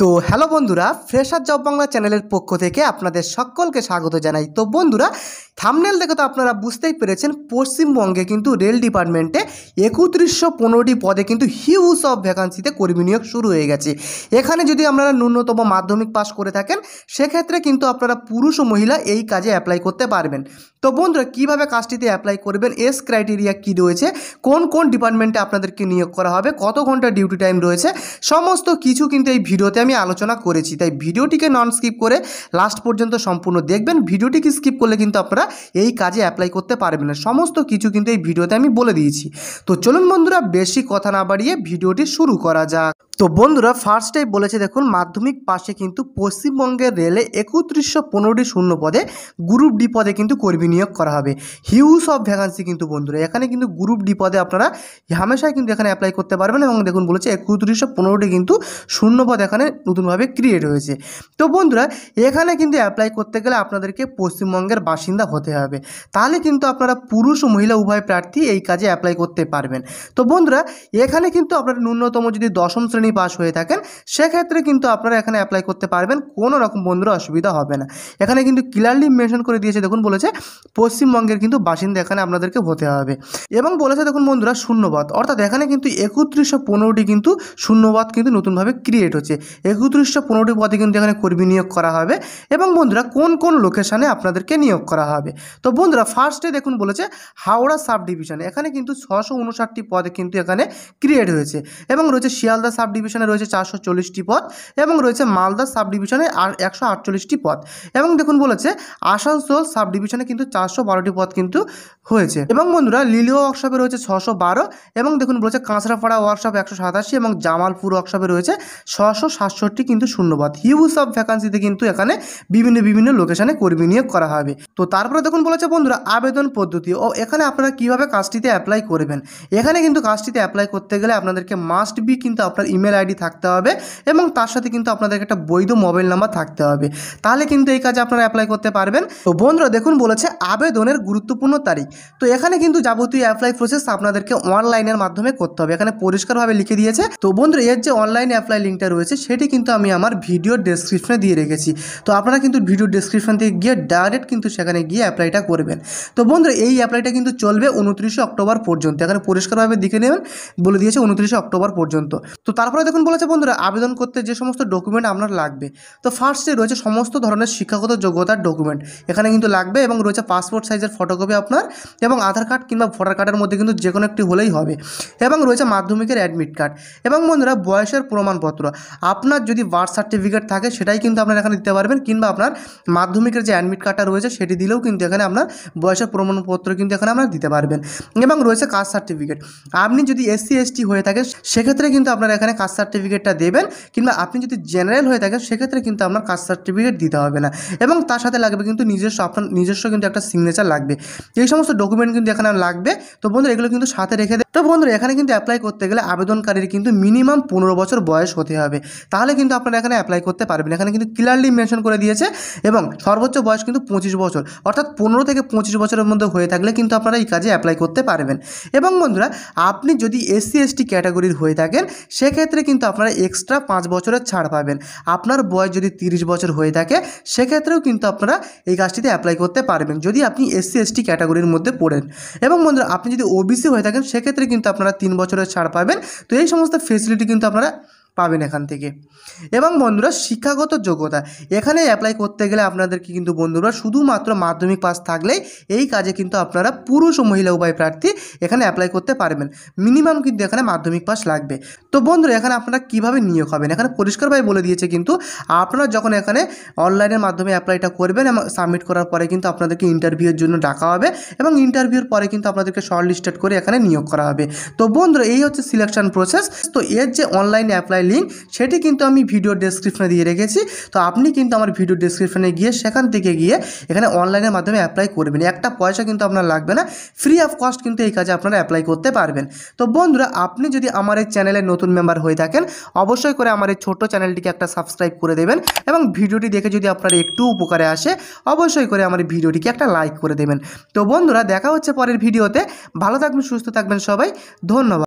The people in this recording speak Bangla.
তো হ্যালো বন্ধুরা, ফ্রেশার জব বাংলা চ্যানেলের পক্ষ থেকে আপনাদের সকলকে স্বাগত জানাই। তো বন্ধুরা থামনেল দেখে তো আপনারা বুঝতেই পেরেছেন, পশ্চিমবঙ্গে কিন্তু রেল ডিপার্টমেন্টে একত্রিশশো পনেরোটি পদে কিন্তু হিউজ অফ ভ্যাকান্সিতে কর্মী নিয়োগ শুরু হয়ে গেছে। এখানে যদি আপনারা ন্যূনতম মাধ্যমিক পাশ করে থাকেন, সেক্ষেত্রে কিন্তু আপনারা পুরুষ ও মহিলা এই কাজে অ্যাপ্লাই করতে পারবেন। তো বন্ধুরা, কীভাবে কাজটিতে অ্যাপ্লাই করবেন, এস ক্রাইটেরিয়া কী রয়েছে, কোন কোন ডিপার্টমেন্টে আপনাদেরকে নিয়োগ করা হবে, কত ঘণ্টা ডিউটি টাইম রয়েছে, সমস্ত কিছু কিন্তু এই ভিডিওতে আমি আলোচনা করেছি, তাই ভিডিওটিকে নন স্কিপ করে লাস্ট পর্যন্ত সম্পূর্ণ দেখবেন। ভিডিওটিকে স্কিপ করলে কিন্তু আপনারা এই কাজে অ্যাপ্লাই করতে পারবেন না। সমস্ত কিছু কিন্তু এই ভিডিওতে আমি বলে দিয়েছি। তো চলুন বন্ধুরা, বেশি কথা না বাড়িয়ে ভিডিওটি শুরু করা যাক। তো বন্ধুরা ফার্স্টেই বলেছে, দেখুন, মাধ্যমিক পাশে কিন্তু পশ্চিমবঙ্গের রেলে একত্রিশশো পনেরোটি শূন্য পদে গ্রুপ ডি পদে কিন্তু কর্মী নিয়োগ করা হবে। হিউজ অফ ভ্যাকান্সি কিন্তু বন্ধুরা, এখানে কিন্তু গ্রুপ ডি পদে আপনারা হামেশাই কিন্তু এখানে অ্যাপ্লাই করতে পারবেন এবং দেখুন বলেছে একত্রিশশো পনেরোটি কিন্তু শূন্য পদ এখানে নতুনভাবে ক্রিয়েট হয়েছে। তো বন্ধুরা, এখানে কিন্তু অ্যাপ্লাই করতে গেলে আপনাদেরকে পশ্চিমবঙ্গের বাসিন্দা হতে হবে। তাহলে কিন্তু আপনারা পুরুষ ও মহিলা উভয় প্রার্থী এই কাজে অ্যাপ্লাই করতে পারবেন। তো বন্ধুরা, এখানে কিন্তু আপনারা ন্যূনতম যদি দশম শ্রেণি পাস হয়ে থাকেন, সেক্ষেত্রে কিন্তু আপনারা এখানে অ্যাপ্লাই করতে পারবেন, কোনো রকম বন্ধুরা অসুবিধা হবে না। এখানে কিন্তু ক্লিয়ারলি মেনশন করে দিয়েছে, দেখুন বলেছে, পশ্চিমবঙ্গের কিন্তু বাসিন্দা এখানে আপনাদেরকে হতে হবে। এবং বলেছে, দেখুন বন্ধুরা, শূন্যবাদ। অর্থাৎ এখানে কিন্তু একত্রিশশো পনেরোটি কিন্তু শূন্যবাদ কিন্তু নতুনভাবে ক্রিয়েট হচ্ছে। একত্রিশশো পনেরোটি পদে কিন্তু এখানে কর্মী নিয়োগ করা হবে এবং বন্ধুরা কোন কোন লোকেশানে আপনাদেরকে নিয়োগ করা হবে? তো বন্ধুরা ফার্স্টে দেখুন বলেছে হাওড়া সাব ডিভিশন এখানে কিন্তু ছশো উনষাটটি পদে কিন্তু এখানে ক্রিয়েট হয়েছে এবং রয়েছে শিয়ালদা সাব ডিভিশনে রয়েছে চারশো চল্লিশটি পদ এবং রয়েছে মালদা সাব ডিভিশনে আর একশো আটচল্লিশটি পদ। এবং দেখুন বলেছে আসানসোল সাব ডিভিশনে কিন্তু চারশো বারোটি পদ কিন্তু হয়েছে। এবং বন্ধুরা লিলিও ওয়ার্কশপে রয়েছে ছশো বারো এবং দেখুন বলেছে কাঁচরাপাড়া ওয়ার্কশপ একশো সাতাশি এবং জামালপুর ওয়ার্কশপে রয়েছে ছশো সাতষট্টি কিন্তু শূন্যবাদ। হিউজ অফ ভ্যাকান্সিতে কিন্তু এখানে বিভিন্ন বিভিন্ন লোকেশনে কর্মী নিয়োগ করা হবে। তো তারপরে দেখুন বলেছে বন্ধুরা, আবেদন পদ্ধতি ও এখানে আপনারা কীভাবে কাজটিতে অ্যাপ্লাই করবেন? এখানে কিন্তু কাজটিতে অ্যাপ্লাই করতে গেলে আপনাদেরকে মাস্ট বি কিন্তু আপনার ইমেল আইডি থাকতে হবে এবং তার সাথে কিন্তু আপনাদেরকে একটা বৈধ মোবাইল নাম্বার থাকতে হবে। তাহলে কিন্তু এই কাজে আপনারা অ্যাপ্লাই করতে পারবেন। তো বন্ধুরা, দেখুন বলেছে আবেদনের গুরুত্বপূর্ণ তারিখ। তো এখানে কিন্তু যাবতীয় অ্যাপ্লাই প্রসেস আপনাদেরকে অনলাইনের মাধ্যমে করতে হবে। এখানে পরিষ্কারভাবে লিখে দিয়েছে। তো বন্ধুরা, এর যে অনলাইন অ্যাপ্লাই লিঙ্কটা রয়েছে, সেটি কিন্তু আমি আমার ভিডিও ডেসক্রিপশনে দিয়ে রেখেছি। তো আপনারা কিন্তু ভিডিও ডেসক্রিপশন থেকে গিয়ে ডাইরেক্ট কিন্তু সেখানে গিয়ে অ্যাপ্লাইটা করবেন। তো বন্ধুরা, এই অ্যাপ্লাইটা কিন্তু চলবে উনত্রিশে অক্টোবর পর্যন্ত। এখানে পরিষ্কারভাবে দেখে নেবেন, বলে দিয়েছে উনত্রিশে অক্টোবর পর্যন্ত। তো তারপরে দেখুন বলেছে বন্ধুরা, আবেদন করতে যে সমস্ত ডকুমেন্ট আপনার লাগবে। তো ফার্স্টে রয়েছে সমস্ত ধরনের শিক্ষাগত যোগ্যতার ডকুমেন্ট এখানে কিন্তু লাগবে এবং রয়েছে পাসপোর্ট সাইজের ফটোকপি আপনার এবং আধার কার্ড কিংবা ভোটার কার্ডের মধ্যে কিন্তু যে কোনো একটি হলেই হবে। এবং রয়েছে মাধ্যমিকের অ্যাডমিট কার্ড এবং বন্ধুরা, বয়সের প্রমাণপত্র। আপনার যদি বার্থ সার্টিফিকেট থাকে, সেটাই কিন্তু আপনারা এখানে দিতে পারবেন। কিংবা আপনার মাধ্যমিকের যে অ্যাডমিট কার্ডটা রয়েছে, সেটি দিলেও কিন্তু এখানে আপনার বয়সের প্রমাণপত্র কিন্তু এখানে আপনারা দিতে পারবেন। এবং রয়েছে কাস্ট সার্টিফিকেট আপনি যদি এসসি এসটি হয়ে থাকেন, সেক্ষেত্রে কিন্তু আপনারা এখানে কাস্ট সার্টিফিকেটটা দেবেন। কিংবা আপনি যদি জেনারেল হয়ে থাকেন, সেক্ষেত্রে কিন্তু আপনার কাস্ট সার্টিফিকেট দিতে হবে না। এবং তার সাথে লাগবে কিন্তু নিজস্ব আপনার নিজস্ব কিন্তু একটা সিগনেচার লাগবে। এই সমস্ত ডকুমেন্ট কিন্তু এখানে লাগবে। তো বন্ধুরা, এগুলো কিন্তু সাথে রেখে দেয় তো বন্ধুরা, এখানে কিন্তু অ্যাপ্লাই করতে গেলে আবেদনকারীর কিন্তু মিনিমাম পনেরো বছর বয়স হতে হবে। তাহলে কিন্তু আপনারা এখানে অ্যাপ্লাই করতে পারবেন। এখানে কিন্তু ক্লিয়ারলি মেনশন করে দিয়েছে এবং সর্বোচ্চ বয়স কিন্তু পঁচিশ বছর। অর্থাৎ পনেরো থেকে পঁচিশ বছরের মধ্যে হয়ে থাকলে কিন্তু আপনারা এই কাজে অ্যাপ্লাই করতে পারবেন। এবং বন্ধুরা, আপনি যদি এসসি এসটি ক্যাটাগরির হয়ে থাকেন, সেক্ষেত্রে কিন্তু আপনারা এক্সট্রা পাঁচ বছরের ছাড় পাবেন। আপনার বয়স যদি তিরিশ বছর হয়ে থাকে, সেক্ষেত্রেও কিন্তু আপনারা এই কাজটিতে অ্যাপ্লাই করতে পারবেন, যদি আপনি এসসি এসটি ক্যাটাগরির মধ্যে পড়েন। এবং বন্ধুরা, আপনি যদি ওবিসি হয়ে থাকেন, সেক্ষেত্রে কিন্তু আপনারা তিন বছরের ছাড় পাবেন। তো এই সমস্ত ফেসিলিটি কিন্তু আপনারা পাবেন এখান থেকে। এবং বন্ধুরা, শিক্ষাগত যোগ্যতা, এখানে অ্যাপ্লাই করতে গেলে আপনাদেরকে কিন্তু বন্ধুরা শুধুমাত্র মাধ্যমিক পাস থাকলেই এই কাজে কিন্তু আপনারা পুরুষ ও মহিলা উভয় প্রার্থী এখানে অ্যাপ্লাই করতে পারবেন। মিনিমাম কিন্তু এখানে মাধ্যমিক পাস লাগবে। তো বন্ধুরা, এখানে আপনারা কীভাবে নিয়োগ হবেন? এখানে পরিষ্কারভাবে বলে দিয়েছে কিন্তু, আপনারা যখন এখানে অনলাইনের মাধ্যমে অ্যাপ্লাইটা করবেন এবং সাবমিট করার পরে কিন্তু আপনাদেরকে ইন্টারভিউর জন্য ডাকা হবে এবং ইন্টারভিউর পরে কিন্তু আপনাদেরকে শর্ট লিস্টেড করে এখানে নিয়োগ করা হবে। তো বন্ধুরা, এই হচ্ছে সিলেকশন প্রসেস তো এর যে অনলাইন অ্যাপ্লাই লিঙ্ক সেটি কিন্তু আমি ভিডিও ডেসক্রিপশনে দিয়ে রেখেছি। তো আপনি কিন্তু আমার ভিডিও ডেসক্রিপশনে গিয়ে সেখান থেকে গিয়ে এখানে অনলাইনের মাধ্যমে অ্যাপ্লাই করবেন। একটা পয়সা কিন্তু আপনার লাগবে না ফ্রি অফ কস্ট কিন্তু এই কাজে আপনারা অ্যাপ্লাই করতে পারবেন। তো বন্ধুরা, আপনি যদি আমার এই চ্যানেলের নতুন মেম্বার হয়ে থাকেন, অবশ্যই করে আমার এই ছোট্ট চ্যানেলটিকে একটা সাবস্ক্রাইব করে দেবেন এবং ভিডিওটি দেখে যদি আপনার একটু উপকারে আসে, অবশ্যই করে আমার ভিডিওটিকে একটা লাইক করে দেবেন। তো বন্ধুরা, দেখা হচ্ছে পরের ভিডিওতে ভালো থাকবেন, সুস্থ থাকবেন সবাই। ধন্যবাদ।